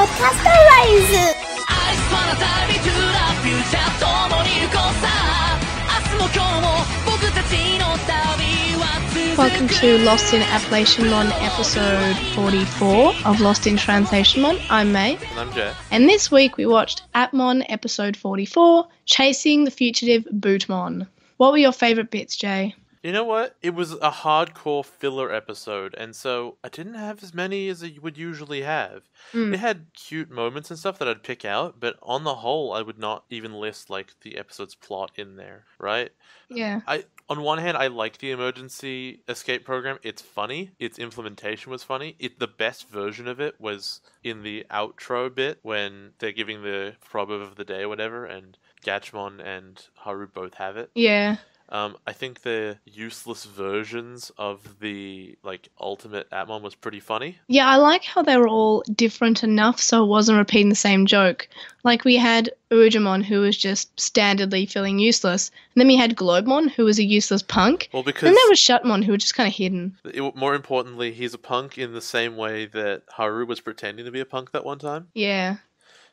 Podcast welcome to Lost in Appalachian Mon episode 44 of Lost in Translation Mon. I'm May. And I'm Jay. And this week we watched Appmon episode 44 Chasing the Fugitive Bootmon. What were your favourite bits, Jay? You know what? It was a hardcore filler episode, and so I didn't have as many as I would usually have. Mm. It had cute moments and stuff that I'd pick out, but on the whole, I would not even list like the episode's plot in there, right? Yeah. I on one hand, I like the emergency escape program. It's funny. Its implementation was funny. It the best version of it was in the outro bit when they're giving the proverb of the day or whatever, and Gatchmon and Haru both have it. Yeah. Um, I think the useless versions of the like ultimate Appmon was pretty funny. Yeah, I like how they were all different enough so it wasn't repeating the same joke. Like we had Urgemon who was just standardly feeling useless, and then we had Globemon who was a useless punk, Well, and because then there was Shutmon who was just kind of hidden. it- more importantly, he's a punk in the same way that Haru was pretending to be a punk that one time. Yeah,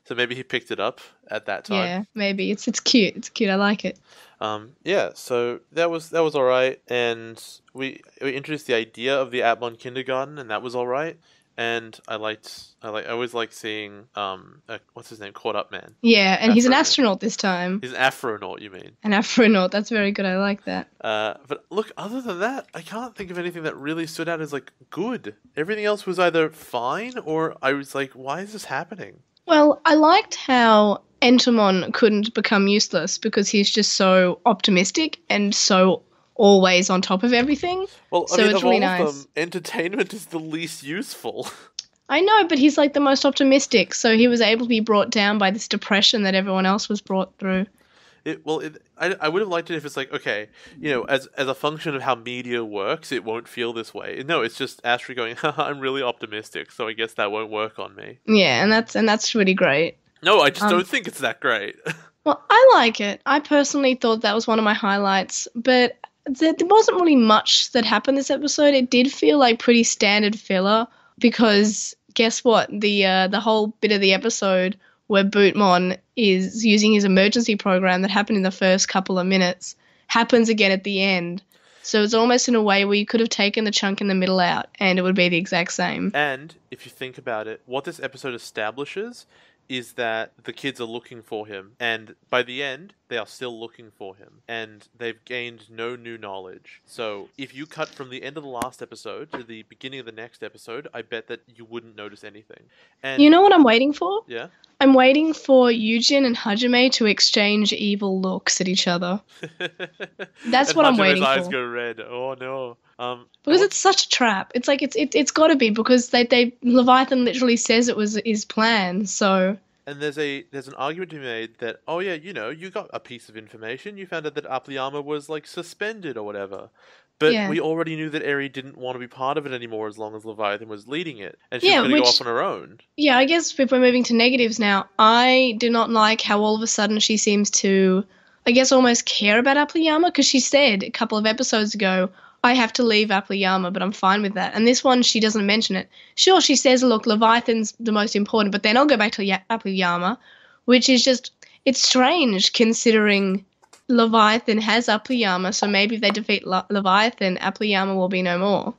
So maybe he picked it up at that time. yeah, maybe it's it's cute. It's cute. I like it. Um, yeah, so that was that was all right, and we we introduced the idea of the Appmon kindergarten, and that was all right. And I liked I like I always like seeing um uh, what's his name caught up man. Yeah, and he's an astronaut this time. He's an Afronaut, you mean? An astronaut. That's very good. I like that. Uh, but look, other than that, I can't think of anything that really stood out as like good. Everything else was either fine or I was like, why is this happening? Well, I liked how Entermon couldn't become useless because he's just so optimistic and so always on top of everything. Well, So I mean, it's of really all of nice. them, entertainment is the least useful. I know, but he's like the most optimistic, so he was able to be brought down by this depression that everyone else was brought through. It, well, it, I, I would have liked it if it's like, okay, you know, as as a function of how media works, it won't feel this way. No, it's just Astrid going, Haha, I'm really optimistic, so I guess that won't work on me. Yeah, and that's and that's really great. No, I just Um, don't think it's that great. Well, I like it. I personally thought that was one of my highlights, but there, there wasn't really much that happened this episode. It did feel like pretty standard filler because guess what? The uh, the whole bit of the episode where Bootmon is using his emergency program that happened in the first couple of minutes happens again at the end. So it's almost in a way where you could have taken the chunk in the middle out and it would be the exact same. And if you think about it, what this episode establishes is that the kids are looking for him, and by the end, they are still looking for him, and they've gained no new knowledge. So, if you cut from the end of the last episode to the beginning of the next episode, I bet that you wouldn't notice anything. And You know what I'm waiting for? yeah, I'm waiting for Yujin and Hajime to exchange evil looks at each other. That's what I'm waiting eyes for. Eyes go red. Oh no. Um, Because it's such a trap. It's like it's it, it's got to be because they they Leviathan literally says it was his plan. So And there's a there's an argument to be made that oh yeah you know you got a piece of information you found out that Apliyama was like suspended or whatever, but Yeah. we already knew that Eri didn't want to be part of it anymore as long as Leviathan was leading it, and she's Yeah, going to go off on her own. yeah, I guess if we're moving to negatives now, I do not like how all of a sudden she seems to, I guess, almost care about Apliyama because she said a couple of episodes ago. I have to leave Apliyama, but I'm fine with that. And this one, she doesn't mention it. Sure, she says, look, Leviathan's the most important, but then I'll go back to Ya- Apliyama, which is just, it's strange considering Leviathan has Apliyama, so maybe if they defeat Le- Leviathan, Apliyama will be no more.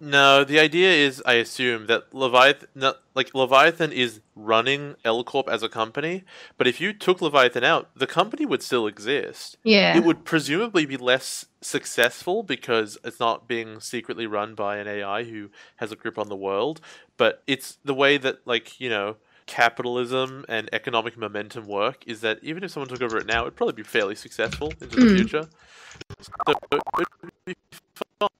No, the idea is I assume that Leviathan no, like Leviathan is running L Corp as a company, but if you took Leviathan out, the company would still exist. Yeah. It would presumably be less successful because it's not being secretly run by an AI who has a grip on the world, but it's the way that like, you know, capitalism and economic momentum work is that even if someone took over it now, it'd probably be fairly successful into the Mm. future. So it would be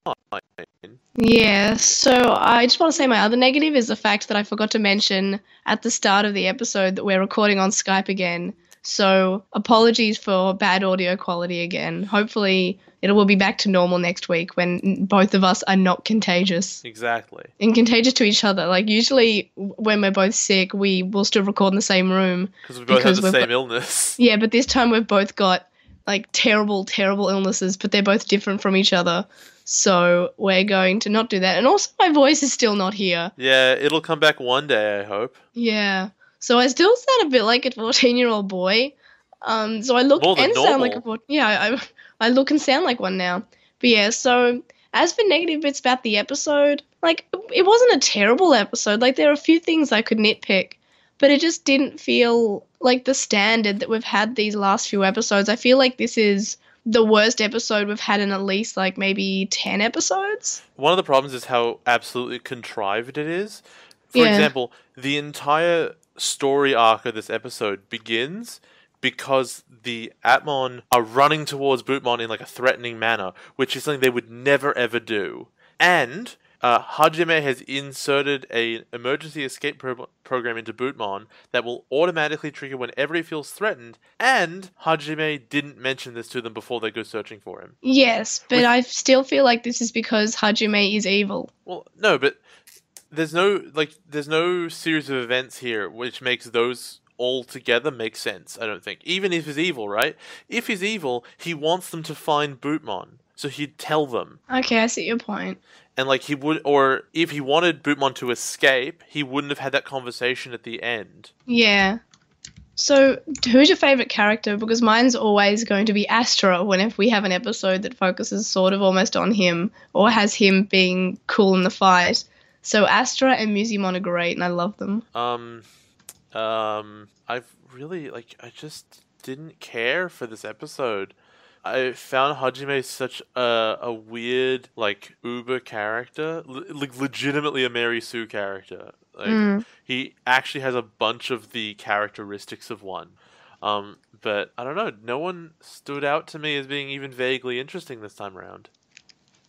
fine. Yeah, so I just want to say my other negative is the fact that I forgot to mention at the start of the episode that we're recording on Skype again. So apologies for bad audio quality again. Hopefully it will be back to normal next week when both of us are not contagious Exactly. and contagious to each other. Like usually when we're both sick, we will still record in the same room. Because we both Because have the same got- illness. Yeah, but this time we've both got like terrible, terrible illnesses, but they're both different from each other. So we're going to not do that. And also, my voice is still not here. Yeah, it'll come back one day, I hope. Yeah. So I still sound a bit like a 14 year old boy. Um, so I look and sound like a normal. 14. Yeah, I, I look and sound like one now. But yeah, so as for negative bits about the episode, like it wasn't a terrible episode. Like there are a few things I could nitpick, but it just didn't feel like the standard that we've had these last few episodes. I feel like this is the worst episode we've had in at least like maybe 10 episodes. One of the problems is how absolutely contrived it is. For Yeah. example, the entire story arc of this episode begins because the Appmon are running towards Bootmon in like a threatening manner, which is something they would never ever do. And uh, Hajime has inserted a emergency escape pro- program into Bootmon that will automatically trigger whenever he feels threatened. And Hajime didn't mention this to them before they go searching for him. Yes, but With- I still feel like this is because Hajime is evil. Well, no, but there's no like there's no series of events here which makes those all together make sense. I don't think. Even if he's evil, right? If he's evil, he wants them to find Bootmon, so he'd tell them. Okay, I see your point. And like he would, or if he wanted Bootmon to escape, he wouldn't have had that conversation at the end. Yeah. So, who's your favorite character? Because mine's always going to be Astra whenever we have an episode that focuses sort of almost on him or has him being cool in the fight. So, Astra and Musimon are great and I love them. Um, um, I've really like I just didn't care for this episode. I found Hajime such a a weird like uber character, L- like legitimately a Mary Sue character. Like Mm. he actually has a bunch of the characteristics of one. Um, but I don't know. No one stood out to me as being even vaguely interesting this time around.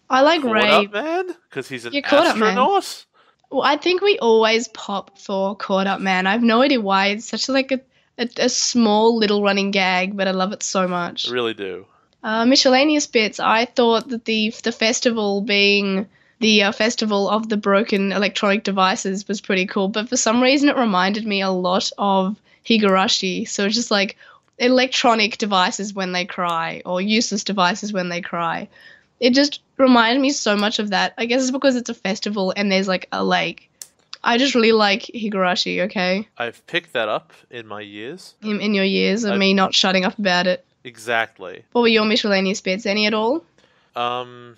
I like Caught Ray. up, man, because he's an You're caught up, man. astronaut. Well, I think we always pop for Caught Up Man. I have no idea why. It's such like a, a, a small little running gag, but I love it so much. I really do. Uh, miscellaneous bits. I thought that the the festival being the uh, festival of the broken electronic devices was pretty cool, but for some reason it reminded me a lot of Higurashi. So it's just like electronic devices when they cry or useless devices when they cry. It just reminded me so much of that. I guess it's because it's a festival and there's like a lake. I just really like Higurashi. Okay, I've picked that up in my years. in, in your years of I've- me not shutting up about it. Exactly. What were your miscellaneous bits? Any at all? Um,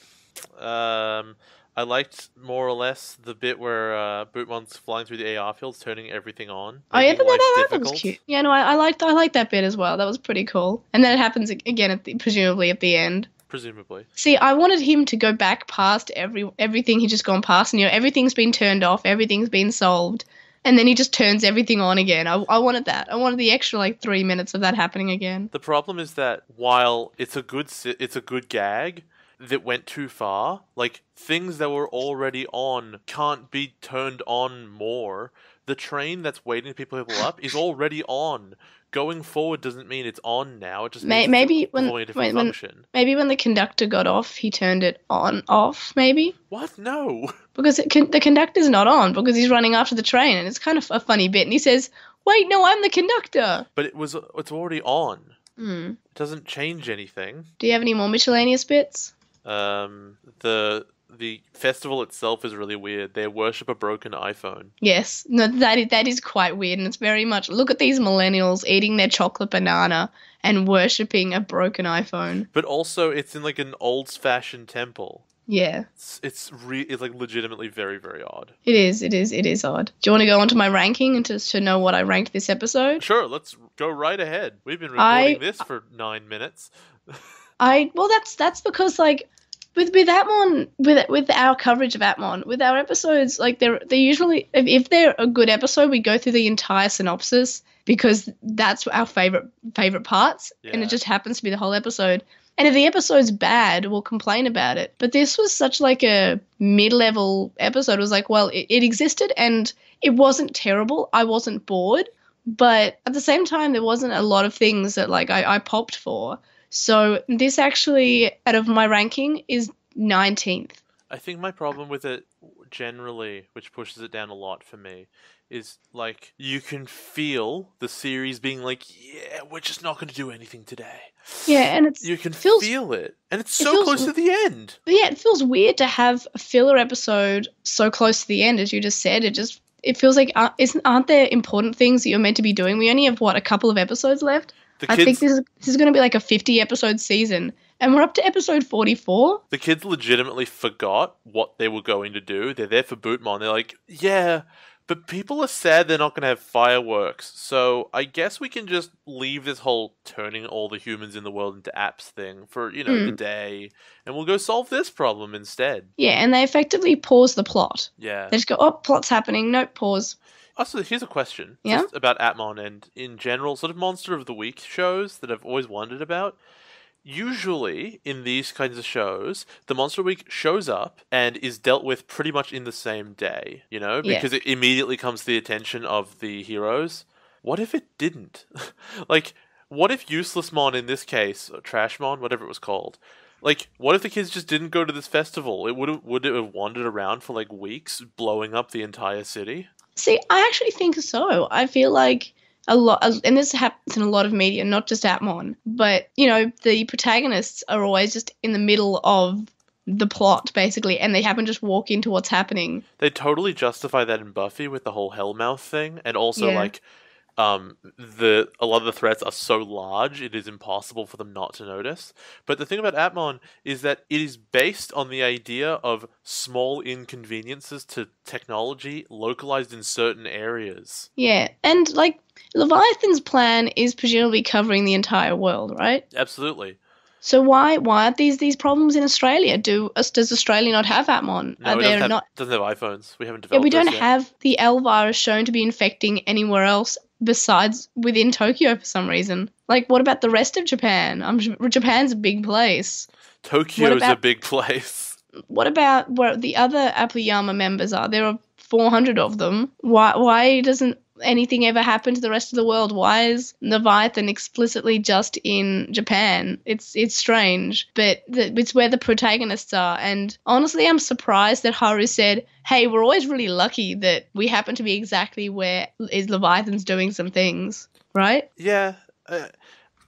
um, I liked more or less the bit where uh, Bootmon's flying through the AR fields, turning everything on. Oh yeah, that, that, that was cute. Yeah, no, I, I liked I liked that bit as well. That was pretty cool. And then it happens again at the, presumably at the end. Presumably. See, I wanted him to go back past every everything he'd just gone past, and you know everything's been turned off, everything's been solved, and then he just turns everything on again. I, I wanted that. I wanted the extra like three minutes of that happening again. The problem is that while it's a good it's a good gag that went too far, like things that were already on can't be turned on more. The train that's waiting to pick people up is already on. Going forward doesn't mean it's on now. It just May- means it's maybe when- performing a different when- function. Maybe when the conductor got off, he turned it on off. Maybe What? No. because it can, the conductor's not on because he's running after the train, and it's kind of a funny bit. And he says, "Wait, no, I'm the conductor." But it was it's already on. Hmm. It doesn't change anything. Do you have any more miscellaneous bits? Um, the the festival itself is really weird. They worship a broken iPhone. Yes, no, that is, that is quite weird, and it's very much look at these millennials eating their chocolate banana and worshipping a broken iPhone. But also, it's in like an old-fashioned temple. Yeah, It's it's re- it's like legitimately very very odd. it is, it is, it is odd. Do you want to go on to my ranking and to, to know what I ranked this episode? Sure, let's go right ahead. We've been I- recording this for nine minutes. I well, that's that's because like with with Appmon with with our coverage of Appmon with our episodes like they're they usually if, if they're a good episode we go through the entire synopsis because that's our favorite favorite parts and it just happens to be the whole episode. And if the episode's bad, we'll complain about it. But this was such like a mid-level episode. It was like, well, it, it existed and it wasn't terrible. I wasn't bored, but at the same time, there wasn't a lot of things that like I, I popped for. So this actually, out of my ranking, is 19th. I think my problem with it generally, which pushes it down a lot for me, is like you can feel the series being like, yeah, we're just not going to do anything today. Yeah, and it's You can feels- feel it, and it's it so feels- close to the end. But yeah, it feels weird to have a filler episode so close to the end, as you just said. It just it feels like uh, isn't aren't there important things that you're meant to be doing? We only have what a couple of episodes left. The I kids, think this is this is going to be like a 50 episode season, and we're up to episode 44. the kids legitimately forgot what they were going to do. They're there for Bootmon. They're like, yeah, but people are sad they're not going to have fireworks. So I guess we can just leave this whole turning all the humans in the world into apps thing for you know Hmm. the day, and we'll go solve this problem instead. Yeah, and they effectively pause the plot. Yeah. They just go, oh, plot's happening. Nope, pause. Also, here's a question Yeah? just about Appmon and in general, sort of monster of the week shows that I've always wondered about. Usually, in these kinds of shows, the monster of the week shows up and is dealt with pretty much in the same day, you know, Yeah. because it immediately comes to the attention of the heroes. What if it didn't? like, what if Useless Mon in this case, or Trash Mon, whatever it was called, like, what if the kids just didn't go to this festival? It would would it have wandered around for like weeks, blowing up the entire city? See, I actually think so. I feel like a lot, and this happens in a lot of media, not just Appmon, but you know, the protagonists are always just in the middle of the plot, basically, and they happen to just walk into what's happening. They totally justify that in Buffy with the whole Hellmouth thing, and also Yeah. like um the a lot of the threats are so large it is impossible for them not to notice. But the thing about Appmon is that it is based on the idea of small inconveniences to technology localized in certain areas. Yeah, and like Leviathan's plan is presumably covering the entire world, right? Absolutely. So why why are these these problems in Australia? Do us does Australia not have Appmon? No, are it doesn't, have, not? doesn't have iPhones. We haven't developed. Yeah, we don't have the L virus shown to be infecting anywhere else besides within Tokyo for some reason. Like, what about the rest of Japan? Um, I'm Japan's a big place. Tokyo is a big place. What about where the other Apliyama members are? There are 400 of them. Why why doesn't anything ever happen to the rest of the world? Why is Leviathan explicitly just in Japan? It's it's strange, but the, it's where the protagonists are. And honestly, I'm surprised that Haru said, "Hey, we're always really lucky that we happen to be exactly where is Leviathan's doing some things." Right? Yeah, uh,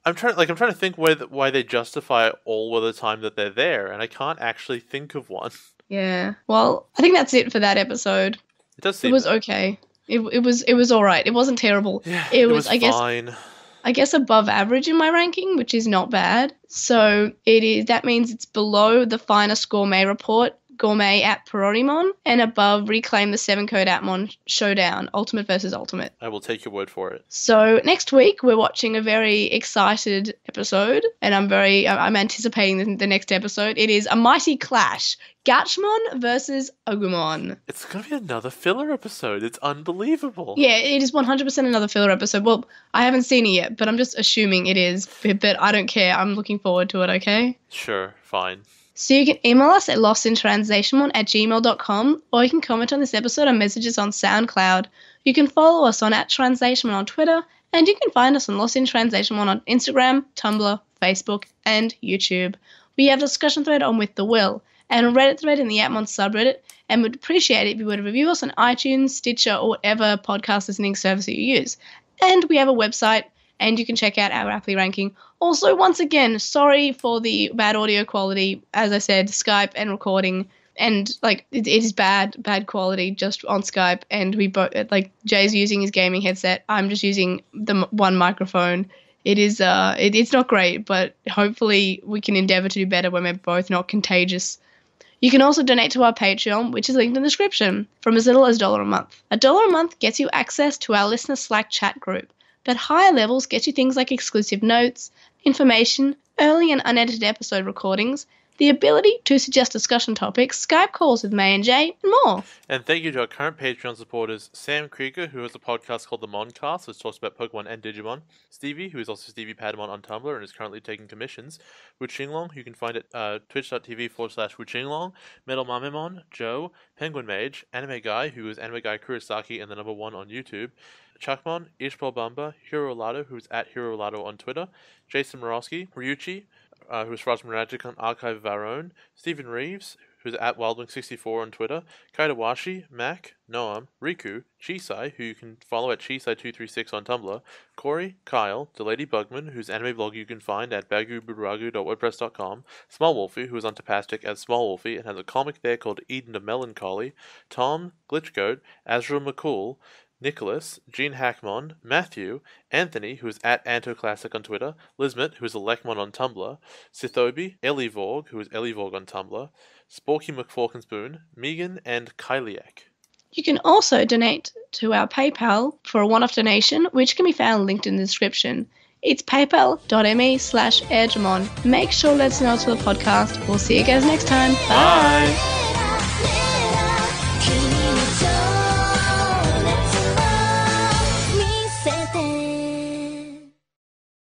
I'm trying. Like, I'm trying to think why th- why they justify all of the time that they're there, and I can't actually think of one. Yeah. Well, I think that's it for that episode. It does It was okay. It, it was it was all right. It wasn't terrible. yeah, it was, I guess- fine. I guess above average in my ranking, which is not bad. So it is that means it's below the finest gourmet report, gourmet at Perorimon, and above reclaim the seven code Appmon showdown, ultimate versus ultimate. I will take your word for it. So next week we're watching a very excited episode, and I'm very I'm anticipating the, the next episode. It is a mighty clash, Gatchmon versus Agumon. It's gonna be another filler episode. It's unbelievable. Yeah, it is 100% another filler episode. Well, I haven't seen it yet, but I'm just assuming it is. But, I don't care. I'm looking forward to it, okay? Sure, fine. So you can email us at lostintranslationmon at gmail.com or you can comment on this episode on messages on SoundCloud. You can follow us on at translationmon on Twitter and you can find us on Lost in Translation 1 on Instagram, Tumblr, Facebook, and YouTube. We have a discussion thread on With the Will and Reddit thread in the Appmon subreddit and would appreciate it if you would review us on iTunes, Stitcher, or whatever podcast listening service that you use. And we have a website and you can check out our AppliRanking. Also, once again, sorry for the bad audio quality. As I said, Skype and recording, and like it, it is bad, bad quality just on Skype. And we both like Jay's using his gaming headset. I'm just using the one microphone. It is uh, it, it's not great, but hopefully we can endeavor to do better when we're both not contagious. You can also donate to our Patreon, which is linked in the description, from as little as a dollar a month. A dollar a month gets you access to our listener Slack chat group, but higher levels get you things like exclusive notes, information, early and unedited episode recordings, the ability to suggest discussion topics, Skype calls with May and Jay, and more. And thank you to our current Patreon supporters Sam Krieger, who has a podcast called The Moncast, which talks about Pokemon and Digimon. Stevie, who is also Stevie Patamon on Tumblr and is currently taking commissions. Wu Qinglong, who you can find at uh, twitch.tv forward slash Wu Qinglong. Metal Mamemon, Joe, Penguin Mage, Anime Guy, who is Anime Guy Kurosaki and the number one on YouTube. Chakmon, Ishpaul Bhamber, Hiro Alato, who's at Hiro Alato on Twitter, Jason Morosky, Ryuichi, uh, who's Frosman Magic on Archive of Our Own, Steven Reeves, who's at Wildwing64 on Twitter, Kaidawashi, Mac, Noam, Riku, Chisai, who you can follow at Chisai236 on Tumblr, Corey, Kyle, DaLadyBugMan, whose anime blog you can find at baguburagu.wordpress.com, Small Wolfie, who is on Tapastic as Small Wolfie and has a comic there called Eden of Melancholy, Tom, Glitchgoat, Azrael McCool, Nicholas, Gene Hackmon, Matthew, Anthony, who is at Antoclassic on Twitter, Lizmet, who is Elecmon on Tumblr, Sithobi, Ellie who is Ellie on Tumblr, Sporky McForkinspoon, Megan, and Kyliak. You can also donate to our PayPal for a one-off donation, which can be found linked in the description. It's paypal.me slash Airdramon. Make sure to let us know to the podcast. We'll see you guys next time. Bye. Bye.